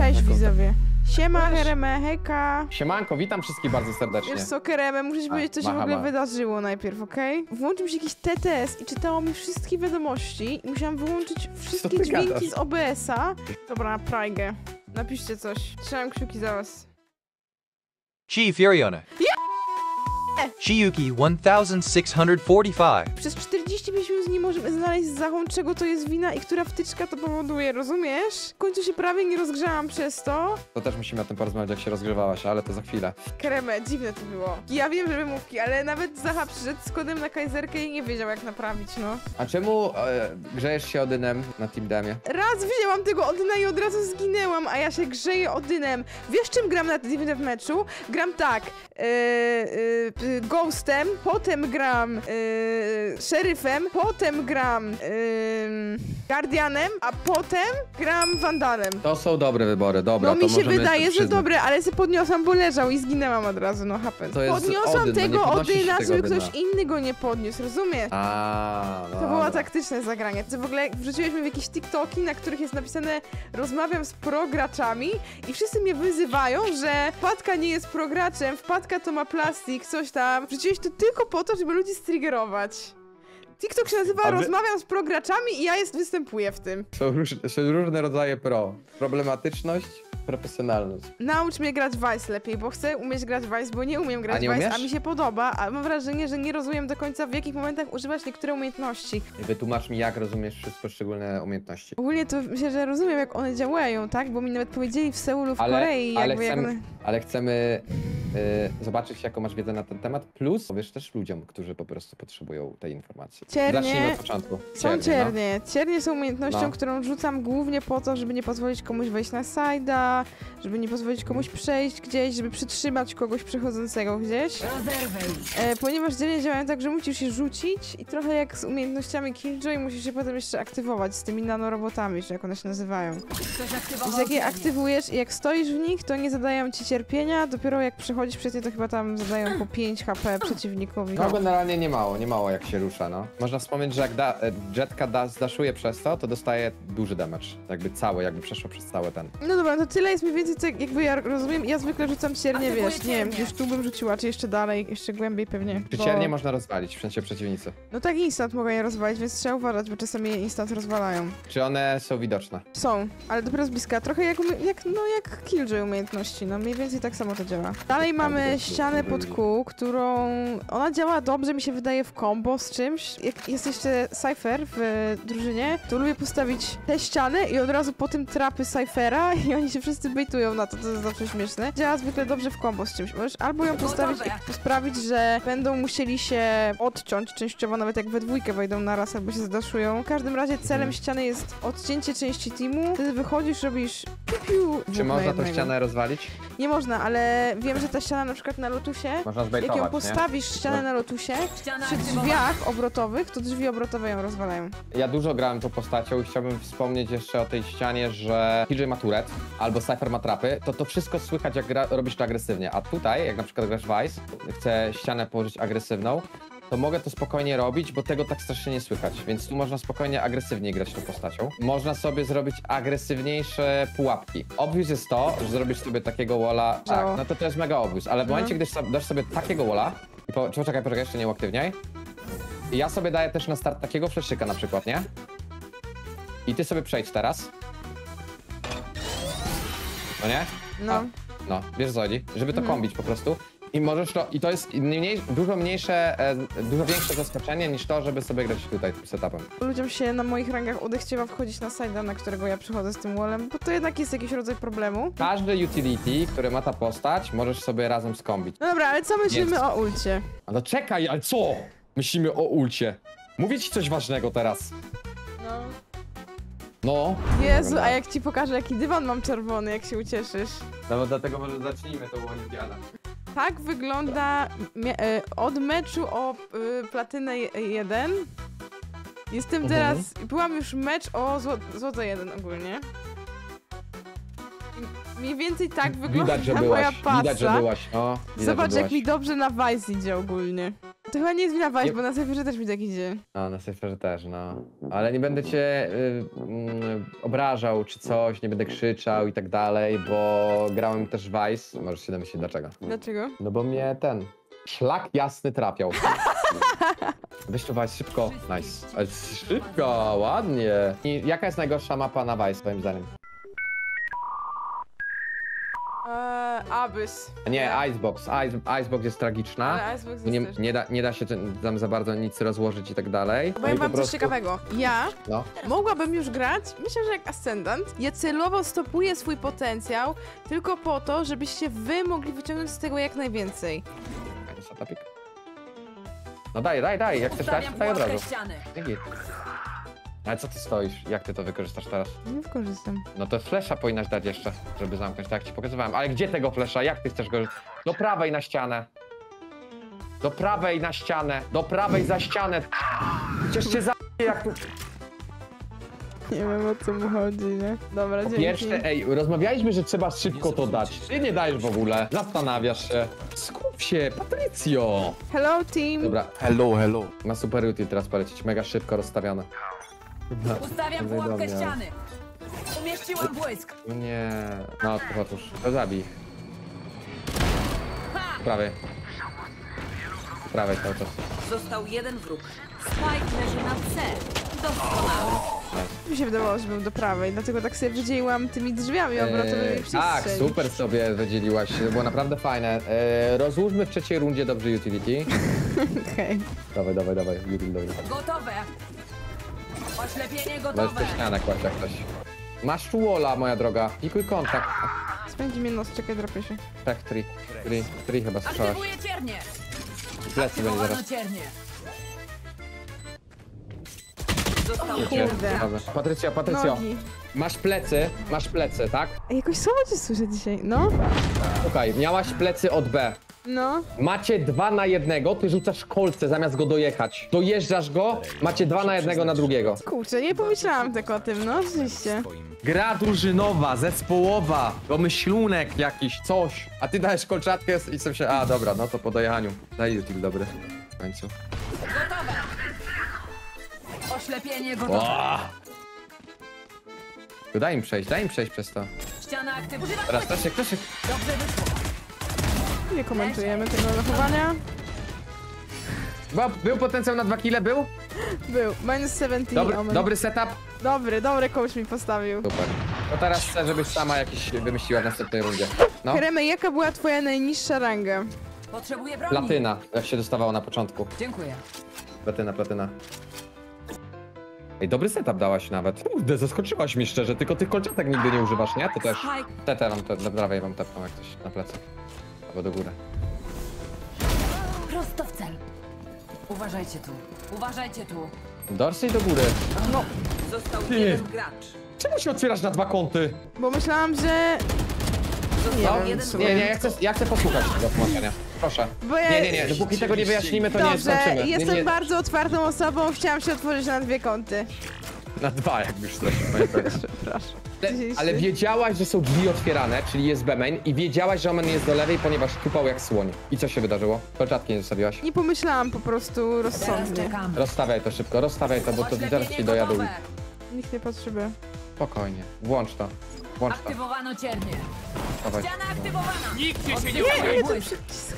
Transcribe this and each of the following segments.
Cześć widzowie. Siema. Hereme, hejka. Siemanko, witam wszystkich bardzo serdecznie. Wiesz co, Kereme, muszę ci A, powiedzieć, co się w ogóle wydarzyło najpierw, okej? Włączył mi się jakiś TTS i czytało mi wszystkie wiadomości i musiałam wyłączyć wszystkie ty dźwięki gadasz? z OBS-a. Dobra, Prajgę. Napiszcie coś. Trzymam kciuki za was. Chi Furiona. Chiyuki 1645. Przez 45 minut nie możemy znaleźć zachąd, czego to jest wina i która wtyczka to powoduje, rozumiesz? W końcu się prawie nie rozgrzałam przez to. To też musimy o tym porozmawiać, jak się rozgrzewałaś, ale to za chwilę. Kremę, dziwne to było. Ja wiem, że wymówki, ale nawet Zacha przyszedł z kodem na kajzerkę i nie wiedział jak naprawić, no. A czemu e, grzejesz się Odynem na Team Demie? Raz wzięłam tego Odyna i od razu zginęłam, a ja się grzeję Odynem. Wiesz czym gram na tym w meczu? Gram tak, yy, yy, yy, Ghostem, potem gram yy, Szeryfem, potem gram yy, Guardianem, a potem gram Vandanem. To są dobre wybory, dobra. No to mi się możemy wydaje, że przyznać. dobre, ale się podniosłam, bo leżał i zginęłam od razu, no happen. To jest Podniosłam Odyn, no nie tego podnosi się Odyna, tego żeby Odyna. ktoś inny go nie podniósł, rozumiesz? A, To było taktyczne zagranie. To w ogóle wrzuciłeś mi w jakieś TikToki, na których jest napisane rozmawiam z prograczami i wszyscy mnie wyzywają, że wpadka nie jest prograczem, wpadka to ma plastik, coś tam. Wrzuciłeś to tylko po to, żeby ludzi striggerować. TikTok się nazywa Rozmawiam z prograczami i ja jest występuję w tym. Są, róż, są różne rodzaje pro. Problematyczność, profesjonalność. Naucz mnie grać Vice lepiej, bo chcę umieć grać Vice, bo nie umiem grać A nie Vice, umiesz? a mi się podoba, a mam wrażenie, że nie rozumiem do końca w jakich momentach używać niektóre umiejętności. Wytłumacz mi, jak rozumiesz wszystkie poszczególne umiejętności. Ogólnie to myślę, że rozumiem, jak one działają, tak? Bo mi nawet powiedzieli w Seulu, w Ale- Korei, ale jakby jak chcemy- one... Ale chcemy zobaczyć, jaką masz wiedzę na ten temat, plus powiesz też ludziom, którzy po prostu potrzebują tej informacji. Ciernie. Zacznijmy od początku. Są Ciernie, ciernie. Ciernie są umiejętnością, No. którą rzucam głównie po to, żeby nie pozwolić komuś wejść na sajda, żeby nie pozwolić komuś przejść gdzieś, żeby przytrzymać kogoś przechodzącego gdzieś. E, ponieważ dzielnie działają tak, że musisz się rzucić i trochę jak z umiejętnościami Killjoy musisz się potem jeszcze aktywować z tymi nanorobotami, czy jak one się nazywają. Więc jak je aktywujesz i jak stoisz w nich, to nie zadają ci cierpienia, dopiero jak przechodzisz przez nie, to chyba tam zadają po 5 HP przeciwnikowi. No generalnie nie mało, nie mało jak się rusza, no. Można wspomnieć, że jak da, e, jetka da, zdaszuje przez to, to dostaje duży damage. Jakby cały, jakby przeszło przez cały ten. No dobra, to tyle jest mniej więcej tak, jakby ja rozumiem. Ja zwykle rzucam ciernie, wiesz, nie wiem, gdzieś tu bym rzuciła, czy jeszcze dalej, jeszcze głębiej pewnie. Czy bo- ciernie można rozwalić, w sensie przeciwnicy? No tak instant mogę je rozwalić, więc trzeba uważać, bo czasami je instant rozwalają. Czy one są widoczne? Są, ale dopiero z bliska. Trochę jak, jak, no, jak Killjoy umiejętności, no mniej więcej tak samo to działa. Dalej mamy ścianę pod kół, którą... Ona działa dobrze, mi się wydaje, w combo z czymś. Jak jest jeszcze Cypher w drużynie, to lubię postawić tę ścianę i od razu po tym trapy Cyphera i oni się wszyscy bejtują na to, to jest zawsze śmieszne. Działa zwykle dobrze w combo z czymś. Możesz albo ją postawić i sprawić, że będą musieli się odciąć częściowo, nawet jak we dwójkę wejdą na raz albo się zadaszują. W każdym razie celem ściany jest odcięcie części teamu. Wtedy wychodzisz, robisz Czy można tą ścianę rozwalić? Nie można, ale wiem, że ta ściana na przykład na lotusie, Można jak zbejtować, ją nie? postawisz ścianę No. na lotusie, przy drzwiach obrotowych, to drzwi obrotowe ją rozwalają. Ja dużo grałem tą postacią i chciałbym wspomnieć jeszcze o tej ścianie, że TJ ma turet albo Cypher ma trapy, to to wszystko słychać jak gra, robisz to agresywnie, a tutaj, jak na przykład grasz Vice, chcę ścianę położyć agresywną, to mogę to spokojnie robić, bo tego tak strasznie nie słychać, więc tu można spokojnie agresywniej grać tą postacią. Można sobie zrobić agresywniejsze pułapki. Obvious jest to, że zrobisz sobie takiego walla, tak, Działo. no to to jest mega obvious, ale w No. momencie, gdy dasz sobie takiego walla, i po, poczekaj, poczekaj, jeszcze nie uaktywniaj, i ja sobie daję też na start takiego fleszyka na przykład, nie? I ty sobie przejdź teraz. No nie? No. A. No, wiesz co chodzi? Żeby to Mhm. kombić po prostu. I możesz to, i to jest mniej, dużo mniejsze, e, dużo większe zaskoczenie niż to, żeby sobie grać tutaj setupem. Ludziom się na moich rangach odechciewa wchodzić na side'a, na którego ja przychodzę z tym wallem, bo to jednak jest jakiś rodzaj problemu. Każdy utility, który ma ta postać, możesz sobie razem skombić. No dobra, ale co myślimy Jest. o ulcie? A no czekaj, ale co? Myślimy o ulcie. Mówię ci coś ważnego teraz. No. No. Jezu, a jak ci pokażę, jaki dywan mam czerwony, jak się ucieszysz. No bo dlatego może zacznijmy tą olimpiadę. Tak wygląda e, od meczu o y, platynę 1. Jestem Mhm. teraz. Byłam już mecz o zło, złoto 1 ogólnie. Mniej więcej tak wygląda Widać, że moja byłaś, pasa. widać, że byłaś, no. Widać, Zobacz, że jak byłaś. mi dobrze na Vice idzie ogólnie. To chyba nie jest wina Nie- bo na Cypherze też mi tak idzie. No, na Cypherze też, no. Ale nie będę cię y, mm, obrażał czy coś, nie będę krzyczał i tak dalej, bo grałem też Vice. Możesz się domyślić dlaczego. Dlaczego? No bo mnie ten szlak jasny trafiał. Weź Vice szybko. Nice. Ale Szybko, ładnie. I jaka jest najgorsza mapa na Vice, twoim zdaniem? Eee, Abyss. Nie, Icebox. Ice, Icebox jest tragiczna. Ale Icebox jest Nie, też. nie, da, nie da się tam za bardzo nic rozłożyć i tak dalej. Powiem i po wam coś prostu- ciekawego. Ja No. mogłabym już grać, myślę, że jak Ascendant. Ja celowo stopuję swój potencjał tylko po to, żebyście wy mogli wyciągnąć z tego jak najwięcej. Fajny setupik. No daj, daj, daj. Jak chcesz dać, Ustawiam daj od pułapkę razu. ściany. Dzięki. Ale co ty stoisz? Jak ty to wykorzystasz teraz? Nie wykorzystam. No to flesza powinnaś dać jeszcze, żeby zamknąć, tak jak ci pokazywałem. Ale gdzie tego flesza? Jak ty chcesz go... Do prawej na ścianę. Do prawej na ścianę. Do prawej za ścianę. Przecież cię za... jak tu... Nie wiem o co mu chodzi, nie? Dobra, dzięki. pierwsze, ej, rozmawialiśmy, że trzeba szybko to dać. Ty nie dajesz w ogóle. Zastanawiasz się. Skup się, Patrycjo. Hello team! Dobra, Hello, hello. ma super util teraz polecieć. Mega szybko rozstawione. Ustawiam No, pułapkę dobra. ściany. Umieściłam błysk. Nie. No, to otóż. To zabij. Ha! Prawej. Prawej cały czas. Został jeden wróg. Spike leży na C. Doskonały. Mi się wydawało, że był do prawej, dlatego tak sobie wydzieliłam tymi drzwiami obrotowymi Eee, przez tak, super sobie wydzieliłaś. To było naprawdę fajne. Eee, rozłóżmy w trzeciej rundzie dobrze utility. Okej. Dawaj, dawaj, dawaj. Dawaj. Gotowe. Oślepienie Możesz gotowe. tę ścianę kłaść jak ktoś. Masz tu walla, moja droga. Pikuj kontakt. Spędzi mnie nos, czekaj, drapię się. Tak, 3. 3, 3 chyba strzelałeś. Aktywuję ciernie. Plecy będzie Aktywowano zaraz. ciernie. Został Kurde. dobra. Patrycja, Patrycjo, Nogi. masz plecy, masz plecy, tak? Ej, jakoś słabo cię słyszę dzisiaj. No, Słuchaj, miałaś plecy od B. no. Macie dwa na jednego, ty rzucasz kolce zamiast go dojechać. Dojeżdżasz go, macie dwa na jednego na drugiego. Kurczę, nie pomyślałam tak o tym, no, rzeczywiście. Gra drużynowa, zespołowa, pomyślunek jakiś, coś. A ty dajesz kolczatkę i sobie się, a dobra, no to po dojechaniu. Daj util dobry. W końcu. Gotowe. Oślepienie gotowe. Daj im przejść, daj im przejść przez to. Ściana aktywuję. Teraz Staszek, Staszek. Dobrze wyszło. Nie komentujemy tego zachowania. Bo Był potencjał na dwa kile, był? Był, minus 17 Dobry, omen. dobry setup? Dobry, dobry coach mi postawił. Super. To teraz chcę, żebyś sama jakiś wymyśliła w następnej rundzie. No. Kremy, jaka była twoja najniższa ranga? Potrzebuję broni. Platyna, jak się dostawało na początku. Dziękuję. Platyna, platyna. Ej, dobry setup dałaś nawet. Kurde, zaskoczyłaś mnie szczerze, tylko tych kolczatek nigdy nie używasz, nie? Ty też. Spike. Te, te mam, te, prawej wam tepną jak coś na plecy. Albo do góry. Prosto w cel. Uważajcie tu. Uważajcie tu. Dorsey do góry. Został Ty. jeden gracz. Czemu się otwierasz na dwa kąty? Bo myślałam, że... Nie Został wiem, jeden. Nie, nie, ja chcę, ja chcę posłuchać tego tłumaczenia. Proszę. Bo ja... Nie, nie, nie, dopóki tego nie wyjaśnimy, to nie Dobrze, skończymy. Nie, jestem nie, bardzo otwartą osobą, chciałam się otworzyć na dwie kąty. Na dwa, jak już coś pamiętam. Przepraszam. Ale, ale wiedziałaś, że są drzwi otwierane, czyli jest B-main i wiedziałaś, że omen jest do lewej, ponieważ tupał jak słoń. I co się wydarzyło? Kolczatki nie zostawiłaś. Nie pomyślałam po prostu rozsądnie. Rozstawiaj to szybko, rozstawiaj to, bo to zaraz ci dojadą. Nikt nie potrzebuje. Spokojnie, włącz to. Włącz to. Aktywowano ciernie. Dawaj. Ściana aktywowana. Nikt się nie Nie, nie, to przycisk.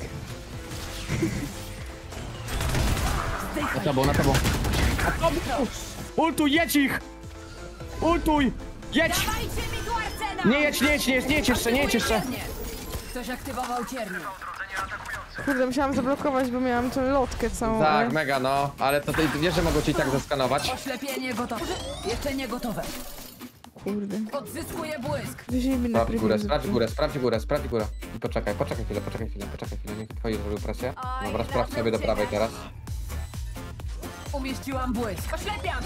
Na tobą, na tobą. Ultuj, jedź ich! Ultuj! Jedź! Nie jedź, nie jedź, nie jedź, nie jedź jeszcze, nie jedź jeszcze! Ktoś aktywował ciernie. Kurde, musiałam zablokować, bo miałam tą lotkę całą. Tak, ale- mega no, ale to ty wiesz, że mogą ci i tak zeskanować. Oślepienie gotowe. Jeszcze nie gotowe. Kurde. Odzyskuję błysk. Sprawdź górę, sprawdź górę, sprawdź górę, sprawdź górę. I poczekaj, poczekaj chwilę, poczekaj chwilę, poczekaj chwilę, niech twoi zrobił presję. Dobra, sprawdź sobie do prawej teraz. Umieściłam błysk. Oślepiam.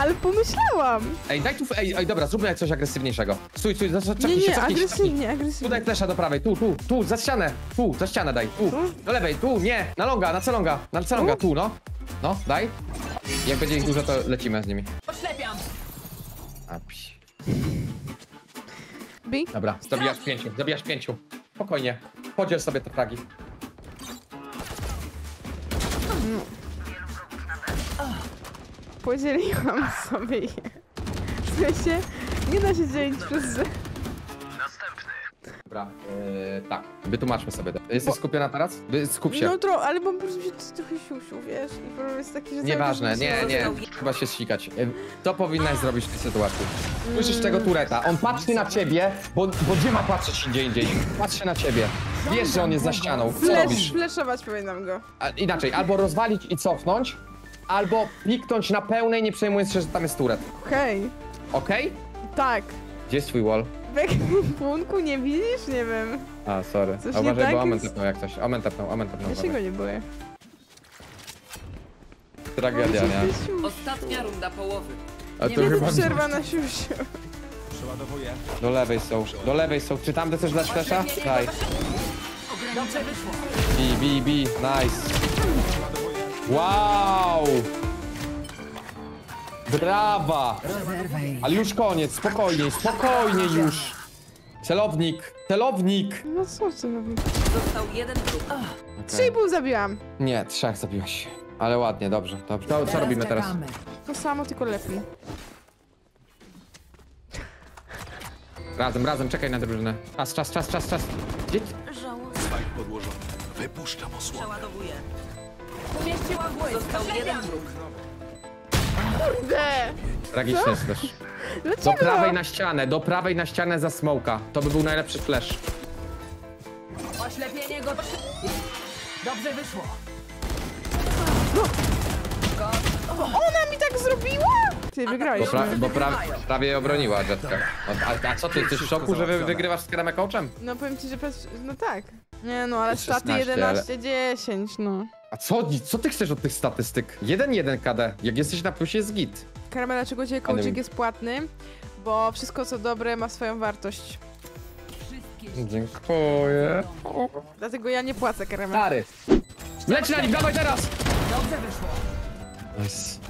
Ale pomyślałam! Ej, daj tu, ej, ej, dobra, zróbmy coś agresywniejszego. Stój, stój, za- za- Nie, nie, cofnij się, cofnij. agresywnie, Tu agresywnie. daj flesza do prawej, tu, tu, tu, za ścianę, tu, za ścianę daj, tu, do lewej, tu, nie, na longa, na celonga, na celonga, tu, no. No, daj. Jak będzie ich dużo, to lecimy z nimi. Oślepiam. A, psi. Bi? Dobra, zabijasz pięciu, zabijasz pięciu. Spokojnie. podziel sobie te fragi. Podzieliłam sobie je. W sensie, nie da się dzielić przez... Dobra, yy, tak. Wytłumaczmy sobie. to. Jesteś skupiona teraz? Wy- Skup się. No tro, ale mam po prostu się trochę siusiu, wiesz? I problem jest taki, że... Nieważne, nie, nie. Chyba się ścigać. Yy, Co powinnaś zrobić w tej sytuacji? Słyszysz tego tureta. On patrzy na ciebie, bo, bo gdzie ma patrzeć indziej indziej? Patrzy na ciebie. Wiesz, że on jest za ścianą. Co Flash, robisz? flashować powinnam go. A, inaczej, albo rozwalić i cofnąć, albo kliknąć na pełnej, nie przejmując się, że tam jest turet. Okej. Okej? Tak. Gdzie jest twój wall? W jakim punku nie widzisz? Nie wiem. A, sorry. Coś A nie uważaj, tak bo Omen jest? tepnął jak coś. Omen tepnął, Omen tepnął. Ja się go uważaj. nie boję. Tragedia, nie? Ostatnia runda połowy. A Nie to ma chyba Przerwa na siusiu. do lewej są. Do lewej są. Czy tam chcesz dać flesza? Daj. Dobrze wyszło. Bi, bi, bi. Nice. Wow! Brawa! Ale już koniec, spokojniej, spokojnie już. Celownik, celownik. No co ty robisz? Został jeden wróg. Trzy i pół zabiłam. Nie, trzech zabiłaś. Ale ładnie, dobrze, dobrze. To co robimy teraz? To samo, tylko lepiej. Razem, razem, czekaj na drużynę. Czas, czas, czas, czas, czas. Gdzie? Żałuję. podłożony. Wypuszczam osłonę. Przeładowuję. Umieściłam błysk. Został jeden wróg. De! Tragiczny jest też. Do prawej na ścianę, do prawej na ścianę za smoka. To by był najlepszy flash. Oślepienie go. Dobrze wyszło. Ona mi tak zrobiła? Ty Bo, wygrałeś. pra, bo pra, prawie obroniła Jetka. A, a co ty, jesteś w szoku, że wy, wygrywasz z Kerem coachem? No powiem ci, że patrz... No tak. Nie no, ale Jest staty 16, 11, 10, no. A co, co ty chcesz od tych statystyk? 1-1 KD. Jak jesteś na plusie jest git. Karamela, dlaczego dzisiaj Ale- coaching jest płatny? Bo wszystko co dobre ma swoją wartość. Wszystkie Dziękuję. Dlatego ja nie płacę karamela. Stary. Leć na nich, dawaj teraz! Dobrze wyszło. Nice.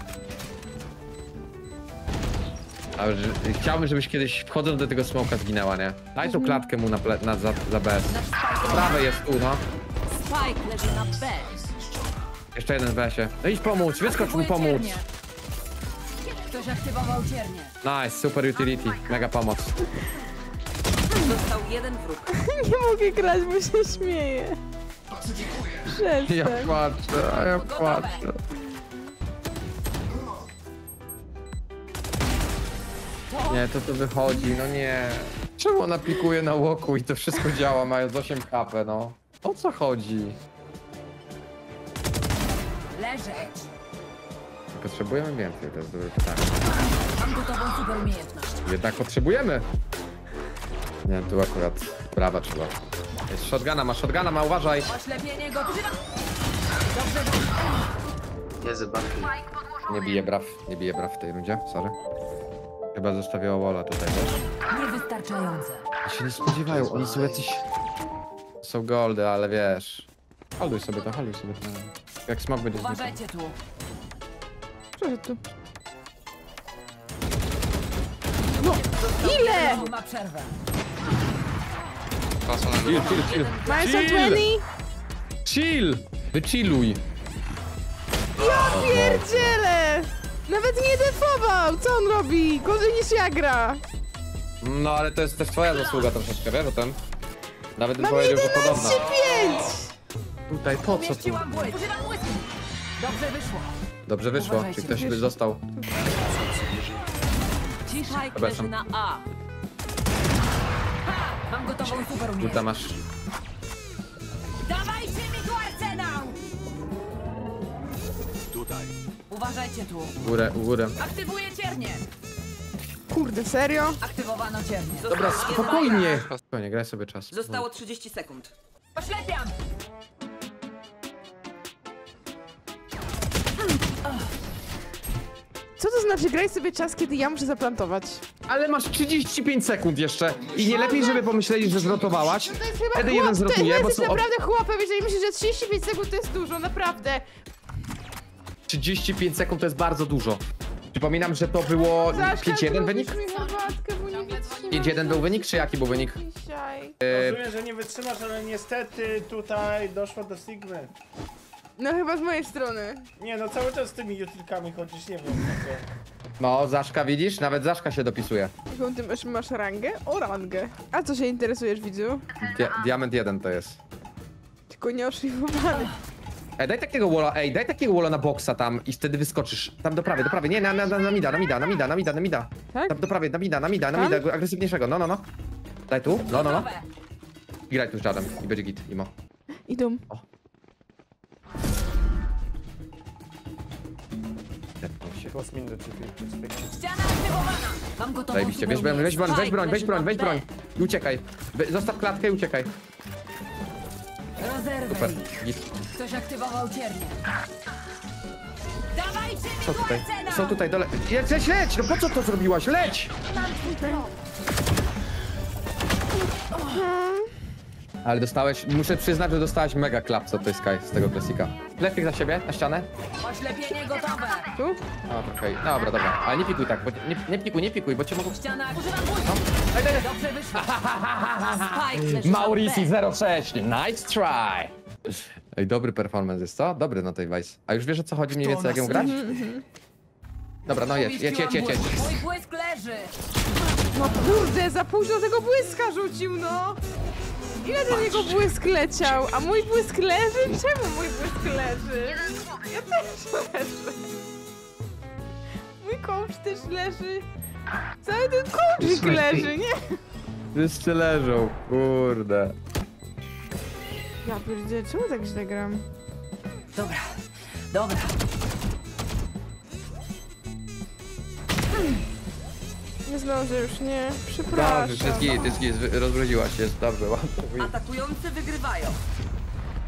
Ale że- chciałbym, żebyś kiedyś wchodząc do tego smoka zginęła, nie? Daj tą klatkę mu na, ple, na za, za BS. Prawe jest tu, no. Spike leży na B. Jeszcze jeden w BS-ie. No idź pomóc, wyskocz mu pomóc. Ktoś aktywował ciernie. Nice, super utility. Mega pomoc. Został jeden wróg. Nie mogę grać, bo się śmieję. Ja Przestań. płaczę, a ja płaczę. Nie, to to wychodzi, no nie. Czemu ona pikuje na łoku i to wszystko działa, mając 8 HP, no? O co chodzi? Leżeć. Potrzebujemy więcej, to jest dobre pytanie. Mam gotową super umiejętność. Jednak potrzebujemy. Nie, tu akurat brawa trzeba. Jest shotguna, ma shotguna, ma uważaj. Oślepienie go. Dobrze wyszło. Nie bije braw, nie bije braw w tej rundzie, sorry. Chyba zostawiała walla tutaj, wiesz? Niewystarczające. Ja się nie spodziewają, oni są jacyś... Są goldy, ale wiesz... Haluj sobie to, haluj sobie to. Jak smok będzie znikał. Uważajcie tu. Proszę tu. No, ile? Ma przerwę. Chill, chill, chill. Mają Chill! 20? Chill! Wychilluj! Pierdziele! Nawet nie defował! Co on robi? Gorzej niż ja gra. No ale to jest też twoja zasługa troszeczkę, wiesz o tym? Nawet bym Mam powiedział, że 11,5! podobna. Tutaj, po co tu? Umieściłam błysk. Używam błysku. Dobrze wyszło. Dobrze wyszło, Uważajcie, czy ktoś by wiesz- został. Dobra, leży są. na A. Mam gotową super Tutaj umiejętność. masz... Dawajcie mi tu arsenał! Tutaj. Uważajcie tu. Górę, górę. Aktywuję ciernie. Kurde, serio? Aktywowano ciernie. Dobra, spokojnie! Spokojnie, graj sobie czas. Zostało 30 sekund. Oślepiam! Co to znaczy graj sobie czas, kiedy ja muszę zaplantować? Ale masz 35 sekund jeszcze i nie lepiej, żeby pomyśleli, że zrotowałaś. To jest chyba Wtedy chłop, jeden ty, zrotuje, ty bo jesteś są... Naprawdę chłopem, jeżeli myślisz, że 35 sekund to jest dużo, naprawdę. 35 sekund to jest bardzo dużo. Przypominam, że to było Zaszka, 5-1 wynik? zrobisz mi herbatkę, bo nie wytrzymam 5-1 był wynik, czy jaki był wynik? Dzisiaj. Rozumiem, że nie wytrzymasz, ale niestety tutaj doszło do Sigmy. No chyba z mojej strony. Nie no, cały czas z tymi jutylkami chodzisz, nie wiem na co. No, Zaszka widzisz? Nawet Zaszka się dopisuje. Jaką ty masz, masz rangę? O rangę. A co się interesujesz, widzu? Dia diament 1 to jest. Tylko nie oszlifowany. Ej, daj takiego walla, ej, daj takiego walla na boksa tam i wtedy wyskoczysz. Tam do prawej, do prawej, nie, na, na, na, na mida, na mida, na mida, na mida, na mida. Tak? Tam do prawej, na mida, na mida, na Tam? mida, agresywniejszego, no, no, no. Daj tu, no, no, no. I graj tu z Jadem i będzie git, imo. Idą. Ściana aktywowana. Mam gotową Zajebiście, weź broń, weź broń, weź broń, weź broń, weź broń. I uciekaj. We- Zostaw klatkę i uciekaj. Rozerwę Super, ich. git. Ktoś aktywował ciernie. Dawajcie mi Są tutaj, cena! są tutaj, dole. Leć, leć, leć, no po co to zrobiłaś? Leć! Ale dostałeś, muszę przyznać, że dostałaś mega klapsa tej Sky z tego klasika. Lepiej za siebie, na ścianę. Oślepienie gotowe. Tu? No, okej, dobra, dobra. Ale nie pikuj tak, bo nie, nie pikuj, nie pikuj, bo cię mogą... Ściana używam błyska. Daj, daj, daj. Dobrze wyszło. Spike leży na Maurici B. 06, nice try! Ej, dobry performance jest, co? Dobry na tej Vice. A już wiesz o co chodzi mniej więcej, jak ją grać? Dobra, no jedź, jedź, jedź, jedź, jedź. Mój błysk leży. No kurde, za późno tego błyska rzucił, no! Ile do niego błysk leciał? A mój błysk leży? Czemu mój błysk leży? Ja też leżę. Mój coach też leży. Cały ten coachik leży, nie? Wszyscy leżą, kurde. Ja pierdzielę, czemu tak źle gram? Dobra, dobra. Nie zdążę już, nie. Dobrze, Przepraszam. jest git, jest git, rozbrodziłaś się, jest dobrze, ładnie. Atakujący wygrywają.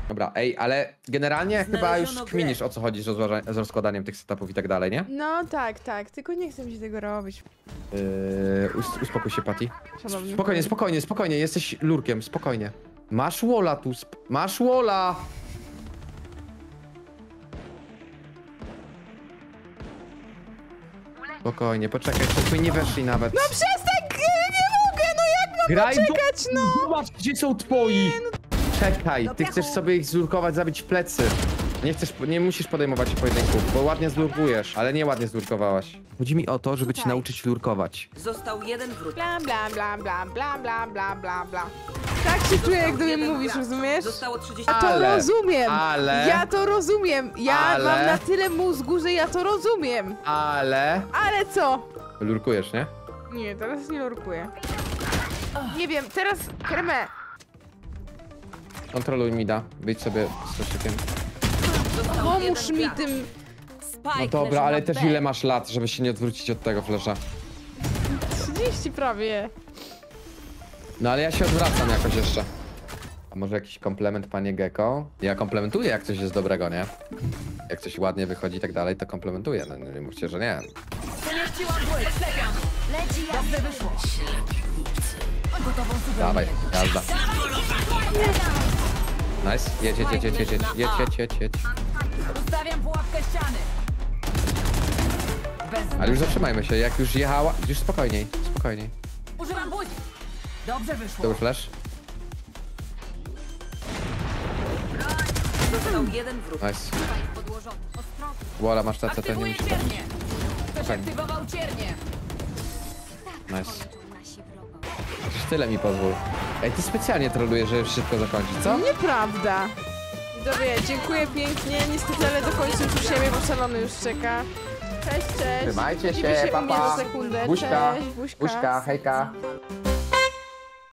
Dobra, ej, ale generalnie chyba już Znaleziono kminisz o co chodzi z, rozważa- z rozkładaniem tych setupów i tak dalej, nie? No tak, tak, tylko nie chcę mi się tego robić. Yy, us- uspokój się, Patty. Szanowny Spokojnie, spokojnie, spokojnie, jesteś lurkiem, spokojnie. Masz wola tu, sp- masz wola! Spokojnie, poczekaj, jeszcze nie weszli nawet. No przestań, nie mogę, no jak mam Graj, bo- czekać, no! Zobacz, gdzie są twoi! Czekaj, Do ty chcesz sobie ich zlurkować, zabić w plecy. Nie chcesz, nie musisz podejmować pojedynków, bo ładnie zlurkujesz, ale nie ładnie zlurkowałaś. Chodzi mi o to, żeby cię nauczyć lurkować. Został jeden wróg. Bla bla bla bla bla bla bla bla bla. Tak się czuję, jak do mnie mówisz, rozumiesz? Zostało 30 Ja to Ale- rozumiem! ale- Ja to rozumiem! Ja ale- mam na tyle mózgu, że ja to rozumiem! Ale... Ale co? Lurkujesz, nie? Nie, teraz nie lurkuję. Nie wiem, teraz kremę. Kontroluj mida, wyjdź sobie z koszykiem. Został Pomóż jeden mi gracz. tym. Spike No leży dobra, na ale też B. ile masz lat, żeby się nie odwrócić od tego flesza? 30 prawie. No ale ja się odwracam jakoś jeszcze. A może jakiś komplement, panie Gecko? Ja komplementuję, jak coś jest dobrego, nie? Jak coś ładnie wychodzi i tak dalej, to komplementuję. No nie mówcie, że nie. Leci jak Dobrze wyszło. Dawaj, jazda. Nice. Jedź, jedź, jedź, jedź, jedź, jedź, jedź, jedź, jedź, jedź. Ustawiam pułapkę ściany. Ale już zatrzymajmy się, jak już jechała, już spokojniej, spokojniej. Używam. Dobrze wyszło. Dobry flash? Został jeden wróg. Nice. Podłożony. Ostrożnie. Wola, masz tacę, to nie Aktywuję musisz. ciernie. Ktoś aktywował ciernie. Nice. Przecież tyle mi pozwól. Ej, ty specjalnie trolujesz, żeby szybko zakończyć, co? Nieprawda. Widzowie, dziękuję pięknie. Niestety, ale dokończę tu siebie, bo szalony już czeka. Cześć, cześć. Trzymajcie Widzimy się, u pa, mnie pa. za sekundę. Buźka, Cześć, buźka. buźka, hejka.